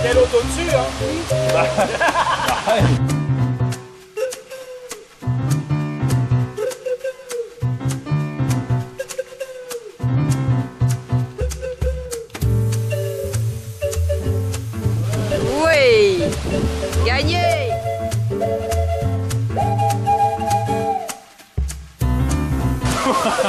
Quel auto dessus, hein?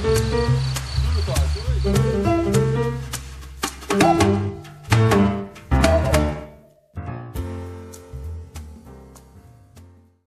Bye.